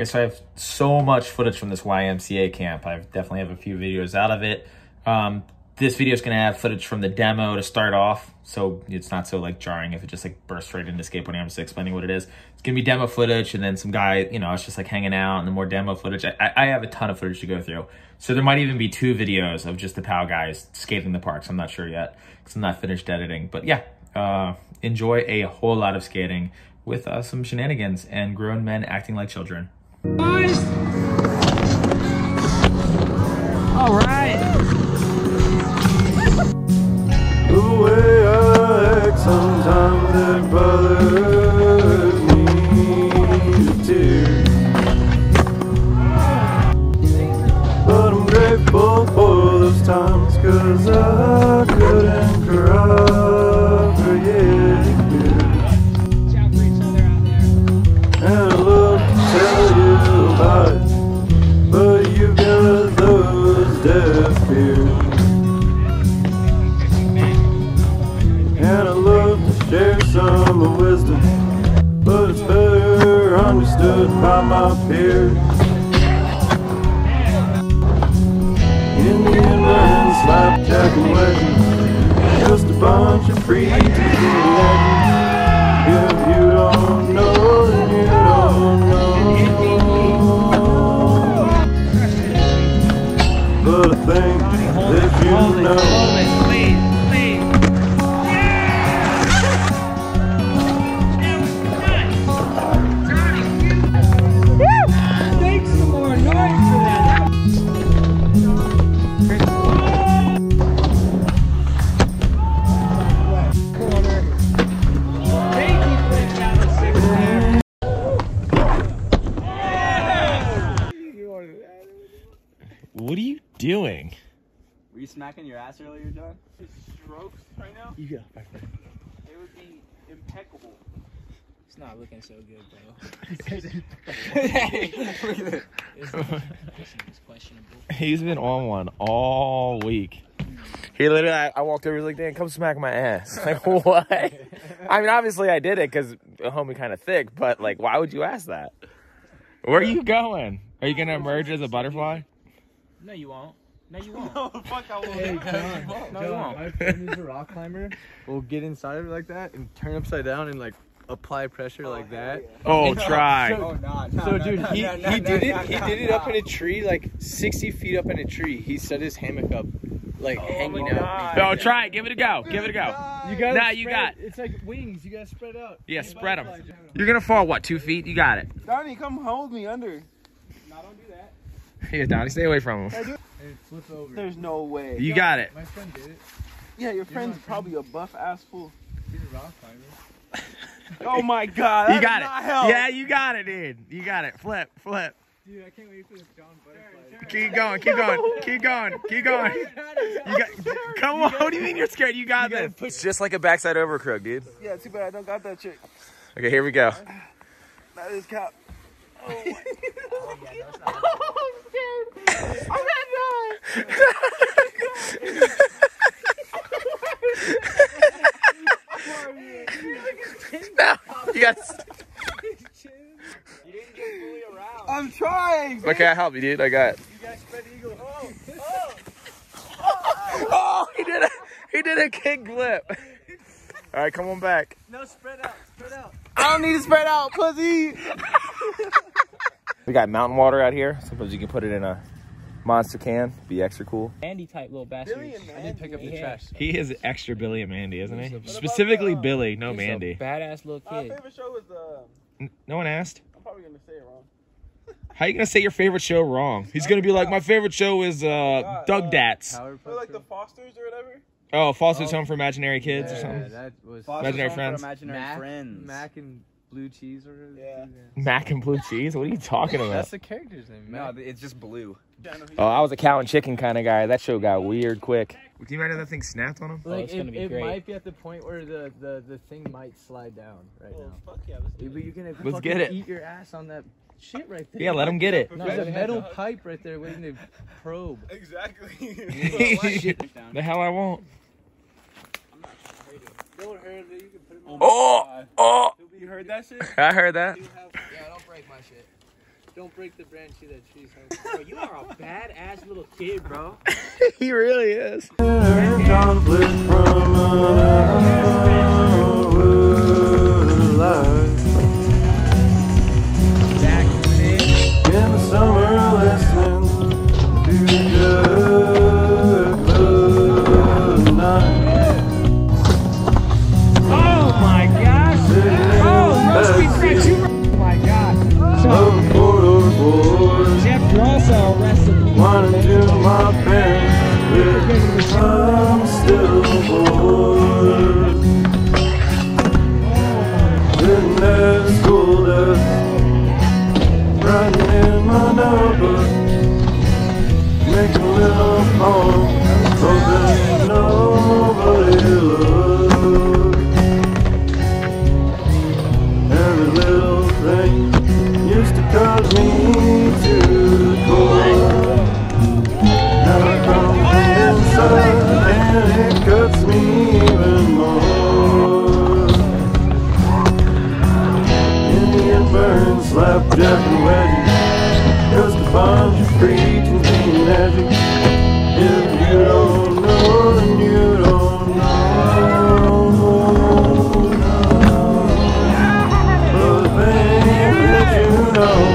Okay, so I have so much footage from this YMCA camp. I definitely have a few videos out of it. Um, this video is going to have footage from the demo to start off, so it's not so like jarring if it just like bursts right into Skateboarding I'm just explaining what it is. It's going to be demo footage, and then some guy, you know, it's just like hanging out, and then more demo footage. I, I have a ton of footage to go through, so there might even be two videos of just the POW guys skating the parks. I'm not sure yet because I'm not finished editing, but yeah, uh, enjoy a whole lot of skating with uh, some shenanigans and grown men acting like children. All right. The way I act sometimes it bothers me to. But I'm grateful for those times cause I understood by my peers. Indian man, slapjack and just a bunch of free. If you don't know, then you don't know. But I think that you know. Doing? Were you smacking your ass earlier, John? strokes right now, Yeah. it would be impeccable. It's not looking so good, bro. Look at This questionable. He's been on one all week. He literally, I, I walked over, he's like, Dan, come smack my ass. Like, what? I mean, obviously I did it because the homie kind of thick, but like, why would you ask that? Where are you going? Are you going to emerge as a butterfly? No, you won't. No, you won't. No, fuck, I won't. Hey, John, No, you John, won't. my friend is a rock climber. We'll get inside of it like that and turn upside down and like apply pressure oh, like that. Oh, try. Oh, nah, nah, So, nah, dude, nah, he, nah, he nah, did nah, it. He nah, did it up nah. in a tree, like 60 feet up in a tree. He set his hammock up, like oh hanging out. Oh, try it. Give it a go. Oh Give it a go. You got Nah, you got- It's like wings. You gotta spread out. Yeah, spread them. You're going to fall, what, two feet? You got it. Donnie, come hold me under. Yeah, Donnie, stay away from him. And flip over. There's no way. You got it. My friend did it. Yeah, your friend's friend. probably a buff ass fool. He's a rock climber. Oh my god, that You got does not it. Yeah, you got it, dude. You got it. Flip, flip. Dude, I can't wait for this John Butterfly. Keep going, keep going, keep going, keep going. You got, come on, what do you mean you're scared? You got this. It's just like a backside over crook, dude. Yeah, too bad I don't got that trick. Okay, here we go. That is cap. No, you got. I'm trying. Okay, I help you, dude. I got. it. Oh, he did a he did a kick flip. All right, come on back. No, spread out, spread out. I don't need to spread out, pussy. We got mountain water out here. Sometimes you can put it in a monster can. Be extra cool. Andy type little bastard. Billy and I did pick up the Yeah. trash. He is extra Billy and Mandy, isn't he? What about, Specifically uh, Billy, no He's Mandy. a badass little kid. My kid. favorite show is uh, No one asked. I'm probably gonna say it wrong. How are you gonna say your favorite show wrong? He's gonna be like, my favorite show is uh, Doug Dats. Power Or like the Fosters or whatever. Oh, Foster's Home for Imaginary Kids or Yeah, something. that was Imaginary Home for friends. Imaginary Mac, friends. Mac and blue cheese or. Yeah. Mac and blue cheese. What are you talking about? That's the character's name. No, it's just blue. Yeah, I know who Oh, I was a cow and chicken kind of guy. That show got weird quick. Do you imagine that thing snapped on him? Oh, Like it's it, gonna be it great. might be at the point where the, the, the thing might slide down right Oh, now. fuck yeah, let's do But you can Let's get it. eat your ass on that shit right there. Yeah, let him get it. No, there's a metal pipe right there waiting to probe. Exactly. the hell I won't. Don't hurt it. You can put him on. Oh, oh! You heard that shit? I heard that. Yeah, don't break my shit. Don't break the branch to that tree. Bro, you are a badass little kid, bro. he really is. Know.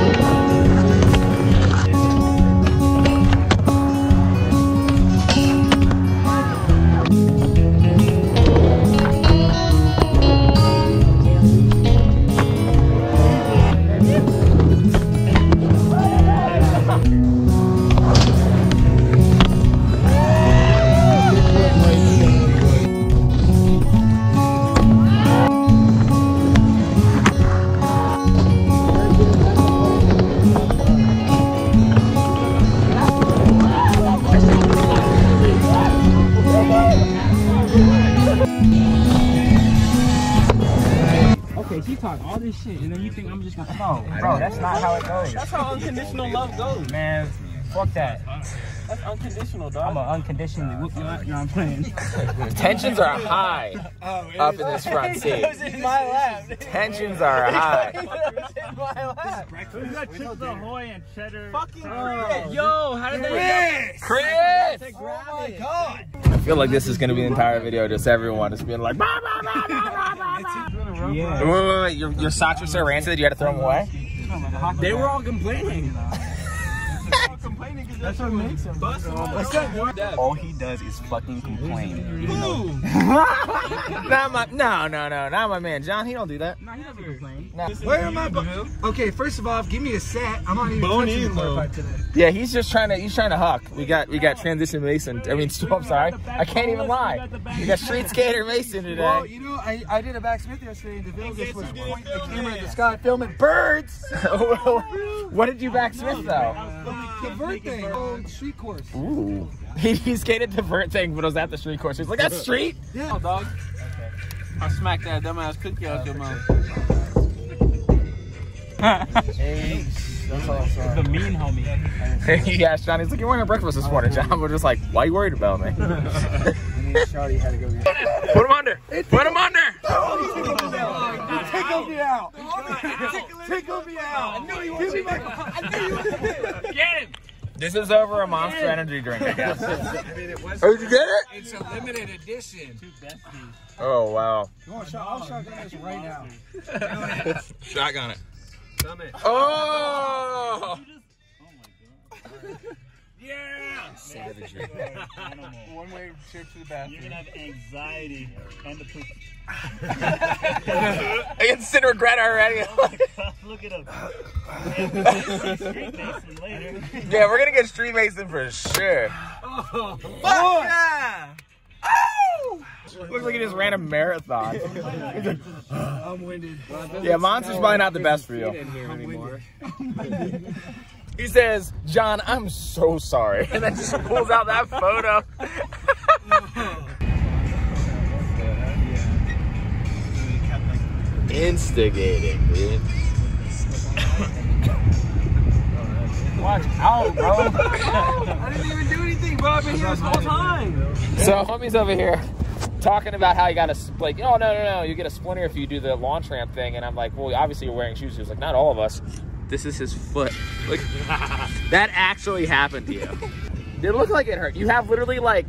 I'm gonna unconditionally whoop your ass. No, I'm playing. Tensions are high oh, up in this front seat. in my lap. Tensions are high. in my lap. We got Chips Ahoy and cheddar. Fucking Chris. Yo, how did they? Chris! Oh my god. I feel like this is gonna be the entire video, just everyone just being like, bah, bah, bah, bah, bah, bah, bah. Yeah. Wait, wait, wait, your, your socks were so rancid, you had to throw them away? They were all complaining. That's what makes him. bust All he does is fucking complain. not my, no, no, no, not my man John. He don't do that. Nah, he doesn't complain. Where am I? Okay, first of all, give me a set. I'm not even touching the core pipe today. Yeah, he's just trying to, he's trying to huck. We got, we got transition Mason. I mean, I'm sorry, I can't even lie. We got street skater Mason today. Well, you know, I, I did a backsmith yesterday, and DeVille just was pointing the camera at the sky, filming birds. what did you backsmith though? Uh, The bird thing, oh, street course. Ooh. He, he skated the vert thing, but it was at the street course. He was like, that's street. Oh, dog. I smacked that dumbass cookie out your mouth. The mean homie. he asked John, he's like, you're wearing a breakfast this morning, John. We're just like, why are you worried about me? Put him under. Put him under. Tickle me out. Tickle me out. I knew he was. I knew he was. Get him! This is over a monster energy drink, I guess. oh, did you get it? It's a limited edition. Oh, wow. You want a shot? I'll shotgun this right now. Shotgun it. Oh! One way trip to the bathroom. You're gonna have anxiety and the poop. I can sit and regret already. Look at him. Yeah, later. yeah, we're gonna get Street Mason for sure. Oh, Fuck yeah! Oh! Looks like he just ran a marathon. I'm winded. yeah, Monster's probably not the best for you. Anymore. He says, John, I'm so sorry. And then just pulls out that photo. Instigating, dude. Watch out, bro. I didn't even do anything, bro. I've been here this whole time. So homie's over here talking about how you got to like, oh no no no, you get a splinter if you do the launch ramp thing, and I'm like, well, obviously you're wearing shoes. He was like, not all of us. This is his foot. Look, that actually happened to you. It looked like it hurt. You have literally like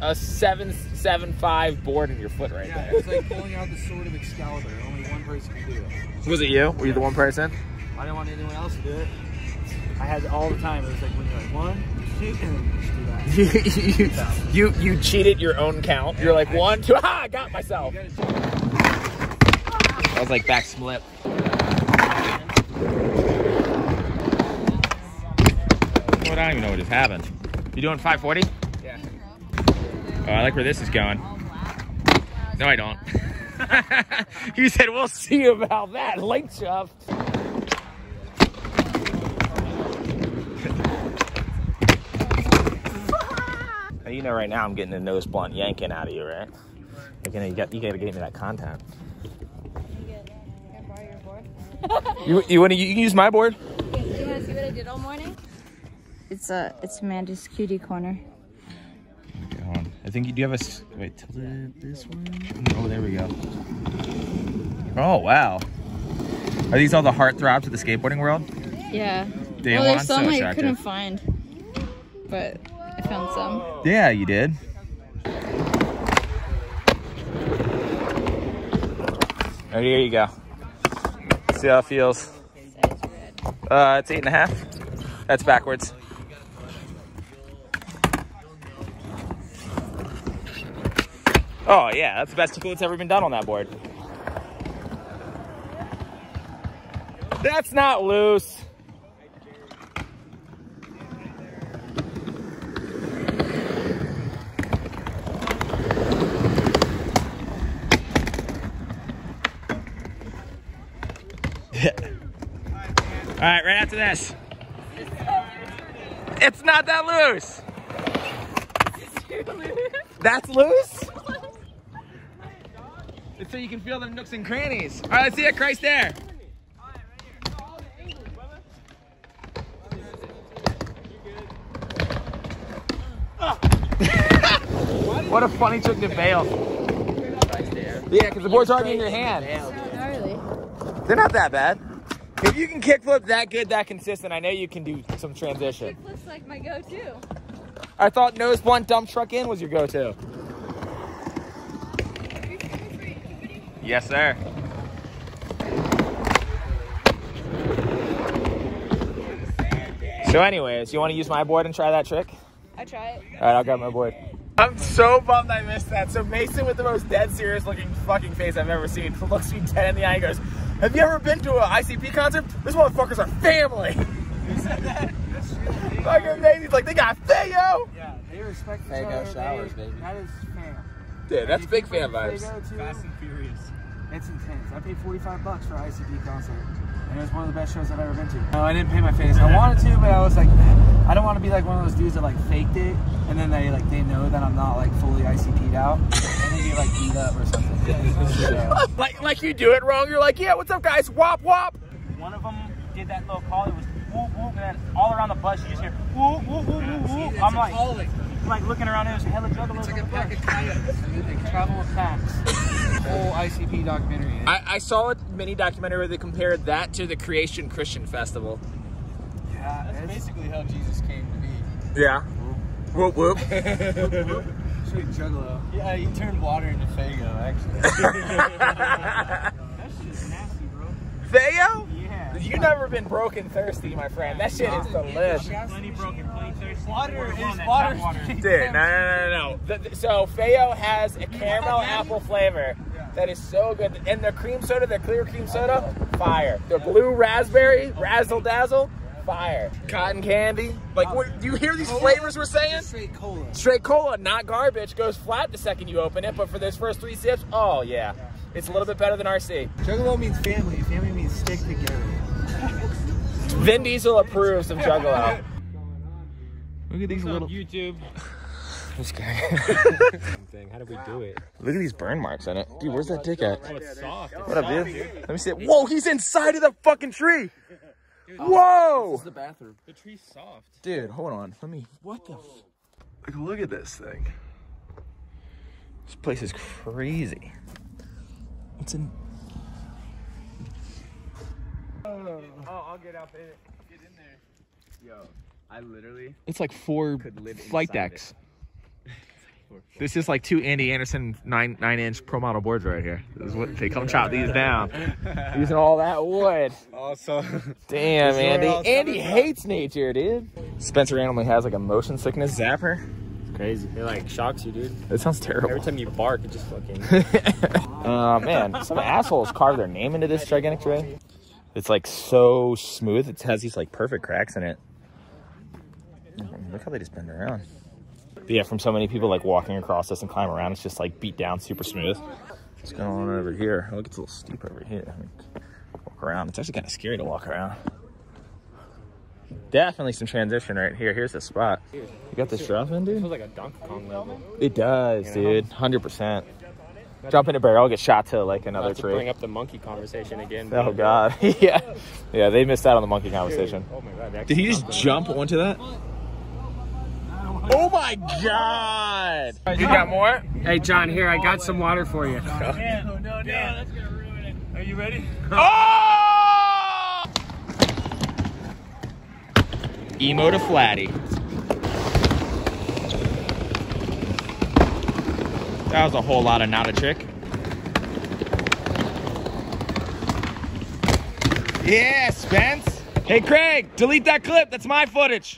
a seven seven five board in your foot right Yeah, there. it's like pulling out the sword of Excalibur. Only one person can do it. Was it you? Were you the one person? I didn't want anyone else to do it. I had it all the time. It was like when you're like one, two, and just do that. you, you you cheated your own count. You're like one, two, ah, I got myself. I was like back split. I don't even know what just happened. You doing 540? Yeah. Oh, I like where this is going. Oh, no, I don't. you said we'll see about that. Light shove. You know right now I'm getting a nose blunt yanking out of you, right? You're gonna, you, got, you gotta get me that content. Uh, you, you wanna you can use my board? Do you want to see what I did all morning? It's a it's Amanda's cutie corner. Okay, hold on. I think you do have a s- wait. Tilt it this way. Oh, there we go. Oh wow. Are these all the heartthrobs of the skateboarding world? Yeah. Damn, well, well, there's some so I attractive. couldn't find, but I found some. Yeah, you did. Oh, here you go. See how it feels. Uh, it's eight and a half. That's backwards. Oh yeah, that's the best tickle that's ever been done on that board. That's not loose. All right, right after this. It's not that loose. That's loose? It's so you can feel the nooks and crannies. All right, let's see it, Christ there. what a funny trick to fail. Yeah, because the board's already in your hand. They're not that bad. If you can kickflip that good, that consistent, I know you can do some transition. Looks like my go-to. I thought nose blunt dump truck in was your go-to. Yes, sir. So anyways, you want to use my board and try that trick? I try it. All right, I'll grab my board. I'm so bummed I missed that. So Mason, with the most dead serious looking fucking face I've ever seen, looks me dead in the eye and goes, "Have you ever been to an ICP concert? These motherfuckers are family." Who said that? Fucking amazing. Like, they got Faygo. Yeah, they respect each Faygo other. showers, They- baby. That is fam. Dude, that's big fan vibes. Fast and Furious. It's intense. I paid 45 bucks for an ICP concert. And it was one of the best shows I've ever been to. No, I didn't pay my face. I wanted to, but I was like, I don't want to be like one of those dudes that like faked it, and then they like they know that I'm not like fully ICP'd out, and then you like beat up or something. So, Like, like you do it wrong. You're like, yeah, what's up, guys? Wop wop. One of them did that little call. It was whoop whoop, and then all around the bus you just hear whoop whoop whoop whoop whoop. I'm like, I'm like looking around. It was hella juggalos. It's like a pack of they travel with packs. Whole ICP documentary. I, I saw a mini documentary where they compared that to the Creation Christian Festival. Yeah, That's basically how Jesus came to be. Yeah. Whoop whoop. Straight juggalo. Yeah, he turned water into Faygo, actually. That shit is nasty, bro. Theo? Yeah. You never been broken thirsty, my friend. That shit is delicious. Plenty broken, plenty thirsty. Water is water. Dude, no, no, no, no, no. The- the- so Faygo has a caramel apple flavor that is so good, and the cream soda, the clear cream soda, fire. The blue raspberry, oh, razzle dazzle, fire. Cotton candy, like what? Do you hear these flavors we're saying? Straight cola. Straight cola, not garbage. Goes flat the second you open it, but for those first three sips, oh yeah, it's a little bit better than RC. Juggalo means family. Family means stick together. Vin Diesel approves of Juggalo. Look at these little. YouTube. This guy. Thing. How did we do it? Look at these burn marks on it. Dude, where's that dick at? Oh, it's soft. What up, dude? Let me see it. Whoa, he's inside of the fucking tree. Whoa. the bathroom. The tree's soft. Dude, hold on. Let me. What the? F- like, look at this thing. This place is crazy. It's in. Oh, I'll get up in it. Get in there. Yo, I literally It's like four could live flight inside decks. This is like two Andy Anderson nine nine inch pro model boards right here. This is what they come chop these down. Using all that wood. Also, Damn, This is where Andy. Andy coming from. hates nature, dude. Spencer randomly has like a motion sickness zapper. Crazy. It like shocks you, dude. That sounds terrible. Every time you bark, it just fucking. uh, man, some assholes carved their name into this gigantic tray. It's like so smooth. It has these like perfect cracks in it. Mm-hmm. Look how they just bend around. But yeah, from so many people like walking across this and climb around, it's just like beat down, super smooth. What's going on over here? Oh, look, it's a little steep over here. I mean, walk around. It's actually kind of scary to walk around. Definitely some transition right here. Here's the spot. You got this drop in, dude? feels like a Donkey Kong level. It does, dude. Hundred percent. Jump in a barrel, I'll get shot to like another Not to bring up the monkey conversation again. Oh uh, god, yeah, yeah. They missed out on the monkey conversation. Oh my god. Did he just jump onto that? Oh my god! You got more? Hey John, here I got some water for you. No, no, no, that's gonna ruin it. Are you ready? Oh! Emo to Flatty. That was a whole lot of not a trick. Yeah, Spence. Hey, Craig, delete that clip. That's my footage.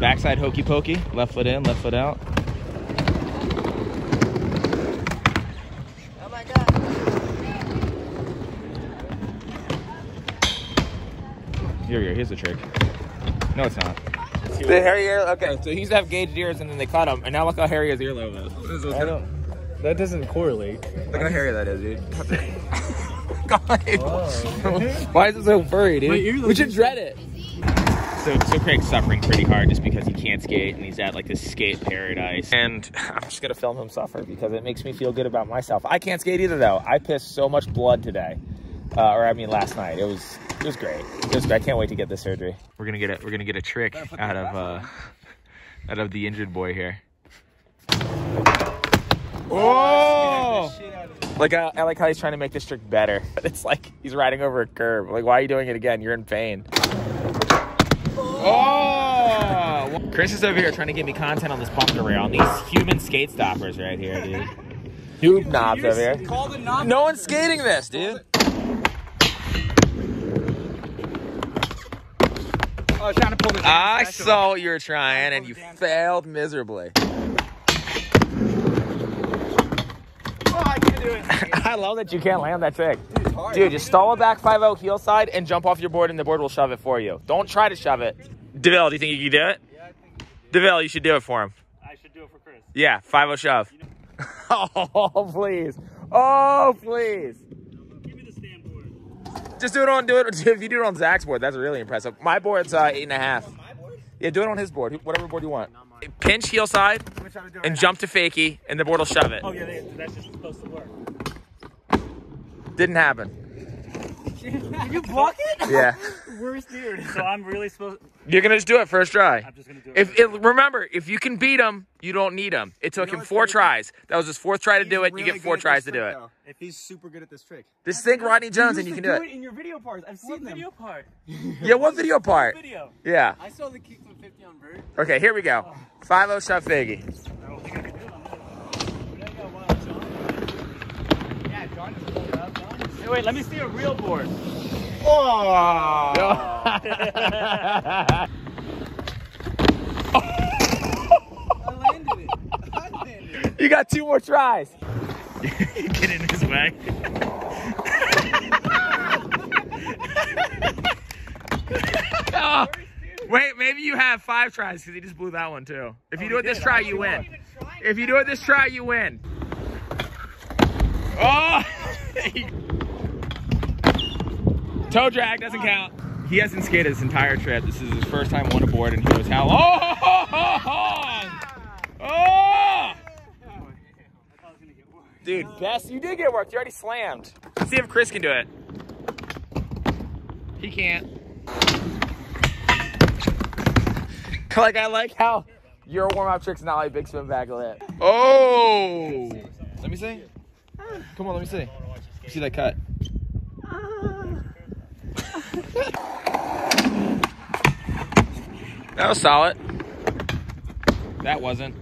Backside hokey pokey. Left foot in, left foot out. Oh my God. Here we go. Here's the trick. No, it's not. The hairy ear. Okay, so he used to have gauged ears, and then they cut him, and now look how hairy his earlobe is. I don't. That doesn't correlate. Look how hairy that is, dude. Why is it so furry, dude? We should dread it. So, so Craig's suffering pretty hard just because he can't skate and he's at like this skate paradise. And I'm just gonna film him suffer because it makes me feel good about myself. I can't skate either though. I pissed so much blood today, uh, or I mean last night. It was it was great. It was, I can't wait to get this surgery. We're gonna get a we're gonna get a trick out of uh, out of the injured boy here. Oh! Like I, I like how he's trying to make this trick better. But it's like he's riding over a curb. Like why are you doing it again? You're in pain. Oh! Chris is over here trying to get me content on this bumper rail on these human skate stoppers right here, dude. Noob knobs over here. Call the knob. No one's skating this, dude. Was trying to pull the. I saw what you were trying and you failed miserably. Oh, I can't do it. I love that you can't land that trick. Dude, just stall it back 5 heel side and jump off your board and the board will shove it for you. Don't try to shove it. DeVille, do you think you can do it? Yeah, I think DeVille, you should do it for him. I should do it for Chris. Yeah, 5 shove. Oh, please. Oh, please. Give me the stand board. Just do it on, do it. If you do it on Zach's board, that's really impressive. My board's uh, eight and a half. Yeah, do it on his board, whatever board you want. Pinch heel side and jump to fakie, and the board will shove it. Oh yeah, that's just supposed to work. Didn't happen. Did you block it? Yeah. Worst dude. So I'm really supposed. You're gonna just do it first try. I'm just gonna do it. If it, remember, if you can beat him, you don't need him. It took him four tries. That was his fourth try to do it. You get four tries to do it. If he's super good at this trick. Just think Rodney Jones, and you can do it. It. In your video parts. I've what seen them. video part? Yeah, what video part? Video. Yeah. I saw the kick from 50 on Vert. Okay, here we go. Oh. Five oh O shove figgy. I don't think I can do it on this. But I got wild John. Yeah, John just pulled it up. Wait, let me see a real board. I landed it. I landed it. you got two more tries. Get in his way. Oh, wait, maybe you have five tries because he just blew that one too. If oh, you do it this try, you win. If you do it this try, you win. Oh! Toe drag doesn't count. He hasn't skated this entire trip. This is his first time on a board, and he knows how. Oh! Oh! Dude, best. You did get worked. You already slammed. Let's see if Chris can do it. He can't. like I like how your warm up trick's not like big swim back lip. Oh! Let me see. Come on, let me see. See that cut? That was solid. That wasn't.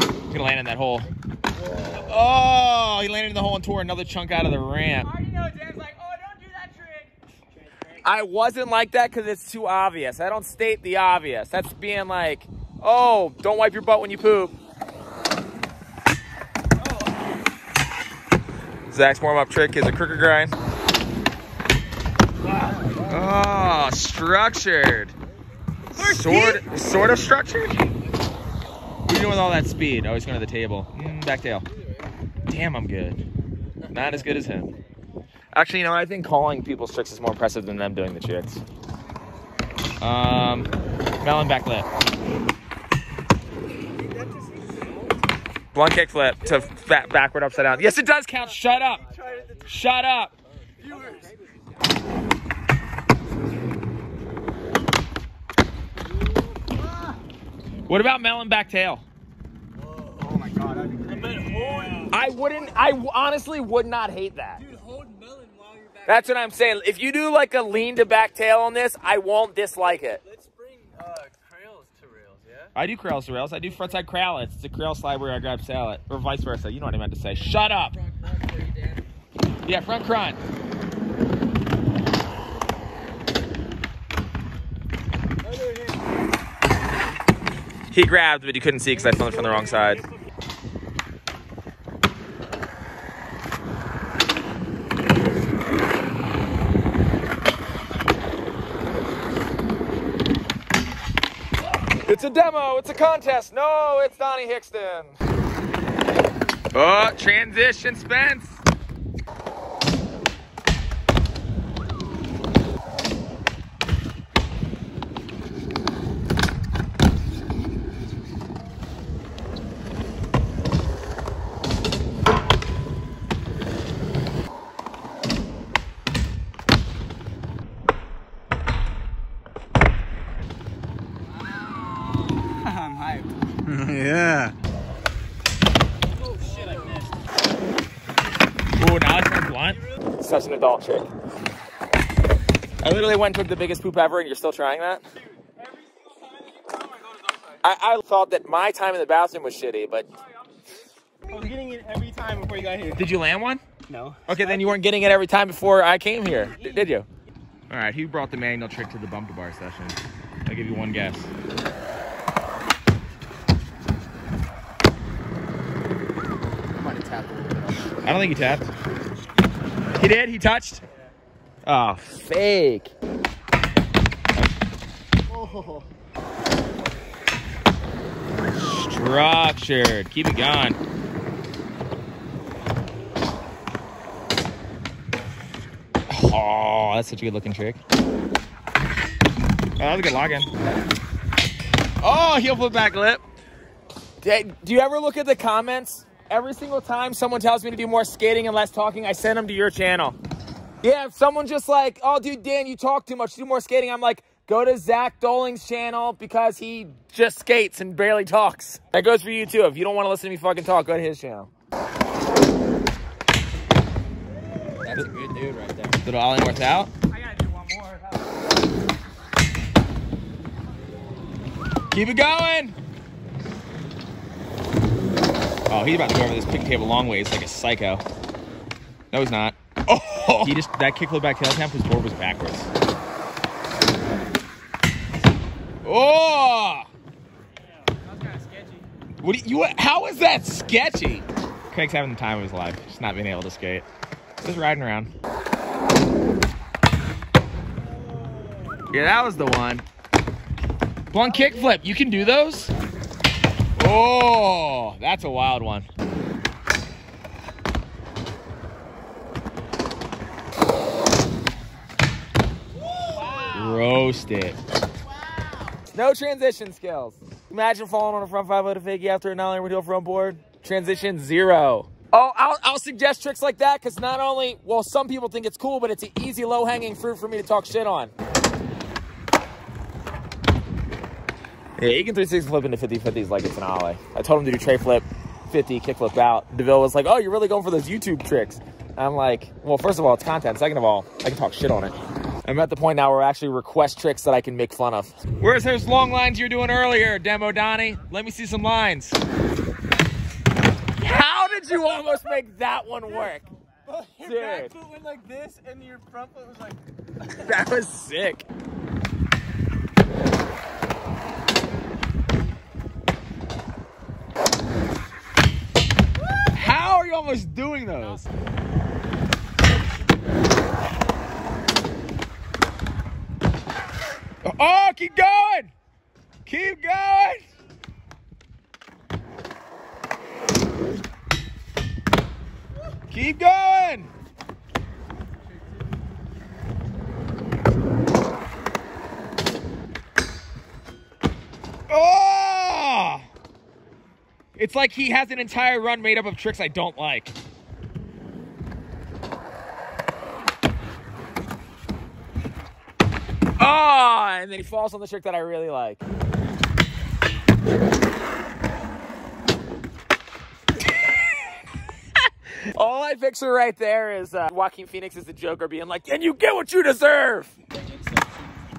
He's gonna land in that hole. Oh, he landed in the hole and tore another chunk out of the ramp. I wasn't like that because it's too obvious. I don't state the obvious. That's being like, oh, don't wipe your butt when you poop. Zach's warm-up trick is a crooked grind. Oh, structured. Sort, sort of structured. What are you doing with all that speed? Oh, he's going to the table. Mm, back tail. Damn, I'm good. Not as good as him. Actually, you know. I think calling people's tricks is more impressive than them doing the tricks. Um, melon back lip. One kick flip to back, backward upside down. Yes, it does count. Shut up. Shut up. What about melon back tail? I wouldn't. I honestly would not hate that. That's what I'm saying. If you do like a lean to back tail on this, I won't dislike it. I do crails to rails. I do frontside crowlets. It's a crail slide where I grab salad, or vice versa. You know what I meant to say. Shut up. Yeah, front crunch. He grabbed, but you couldn't see because I filmed it from the wrong side. It's a demo. It's a contest. No, it's Donnie Hickston. Oh, transition, Spence. I'm hyped. yeah. Ooh, now it's more adult trick. I literally went and took the biggest poop ever, and you're still trying that? I, I thought that my time in the bathroom was shitty, but I was getting it every time before you got here. did you land one? No. Okay, then you weren't getting it every time before I came here, did you? All right, who brought the manual trick to the bump to bar session? I'll give you one guess. I don't think he tapped. He did? He touched? Oh, fake. Oh. Structured. Keep it going. Oh, that's such a good looking trick. Oh, that was a good login. Oh, heel flip back lip. Do you ever look at the comments? Every single time someone tells me to do more skating and less talking, I send them to your channel. Yeah, if someone just like, oh, dude, Dan, you talk too much, do more skating. I'm like, go to Zach Doling's channel because he just skates and barely talks. That goes for you too. If you don't want to listen to me fucking talk, go to his channel. That's a good dude right there. Little Ollie North out. I gotta do one more. Keep it going. Oh, he's about to go over this pig table long ways like a psycho. No, he's not. Oh, he just that kickflip back tail tap. His board was backwards. Oh, That was kind of sketchy. what? Do you, what? How is that sketchy? Craig's having the time of his life, just not being able to skate. Just riding around. Yeah, that was the one. Blunt kickflip. You can do those? Oh, that's a wild one. Roast it. No transition skills. Imagine falling on a front five load of figgy after a nine wheel front board. Transition zero. Oh, I'll, I'll suggest tricks like that because not only, well, some people think it's cool, but it's an easy low hanging fruit for me to talk shit on. Yeah, you can 360 flip into 50 50s like it's an ollie. I told him to do tray flip 50 kickflip out. Deville was like, "Oh, you're really going for those YouTube tricks." I'm like, "Well, first of all, it's content. Second of all, I can talk shit on it." I'm at the point now where I actually request tricks that I can make fun of. Where's those long lines you were doing earlier, Demo Donnie? Let me see some lines. How did you almost make that one work? Your Dude. back foot went like this, and your front foot was like. That was sick. How are you almost doing those? Oh, keep going! Keep going! Keep going! Oh! It's like he has an entire run made up of tricks I don't like. Oh, and then he falls on the trick that I really like. All I picture right there is uh, Joaquin Phoenix as the Joker being like, "Can you get what you deserve?"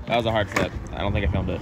That was a hard flip. I don't think I filmed it.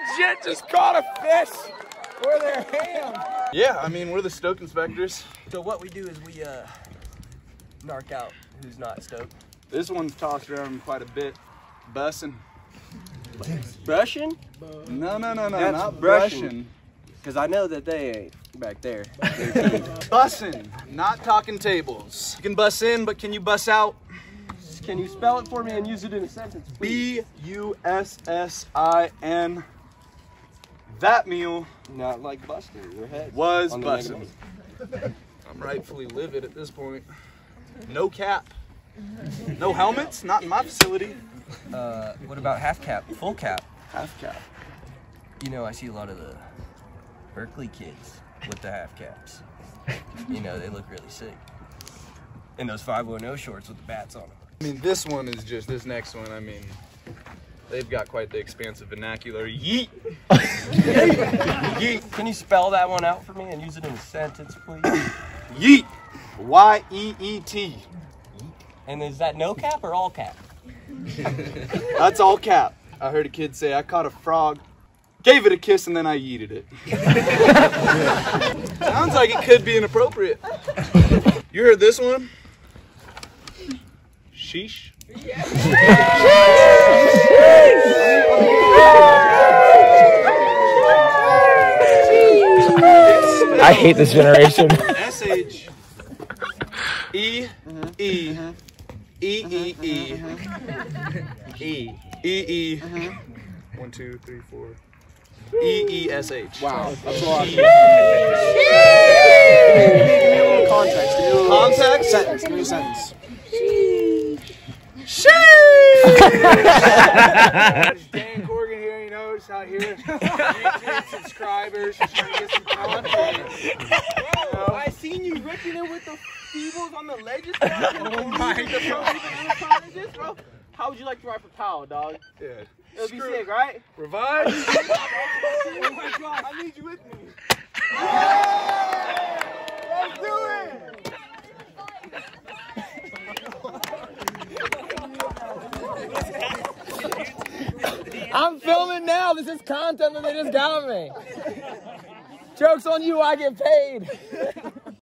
legit just caught a fish with her ham. Yeah, I mean, we're the Stoke inspectors. So what we do is we uh narc out who's not stoked. This one's tossed around quite a bit. Bussing. Brushing? No, no, no, no, That's not brushing. Because I know that they ain't back there. Bussing, not talking tables. You can bus in, but can you bus out? Can you spell it for me and use it in a sentence, please? B U S S I N. That meal Not like Buster, your head. was On the bussin'. negative. I'm rightfully livid at this point. No cap. No helmets, not in my facility. Uh, what about half cap? Full cap? Half cap. You know, I see a lot of the Berkeley kids with the half caps. You know, they look really sick. And those 510 shorts with the bats on them. I mean, this one is just this next one. I mean, they've got quite the expansive vernacular. Yeet. Yeet. Can you spell that one out for me and use it in a sentence, please? Yeet. Y E E T. And is that no cap or all cap? That's all cap. I heard a kid say, I caught a frog, gave it a kiss, and then I yeeted it. Sounds like it could be inappropriate. You heard this one? Sheesh. I hate this generation. S H E E E E E E E E one two three four E E S H. Wow, that's a lot. Context. Give me a little Context? Sentence. Give me a sentence. Dan Corrigan here, you know, just out here. 18 subscribers, just trying to get some content. Bro, I seen you ripping it with the feebles on the ledges, oh bro. Oh my bro. How would you like to ride for Powell, dog? Yeah. It would be sick, right? Revive. oh my god, I need you with me. Let's do it! I'm filming now. This is content that they just got me. Joke's on you, I get paid.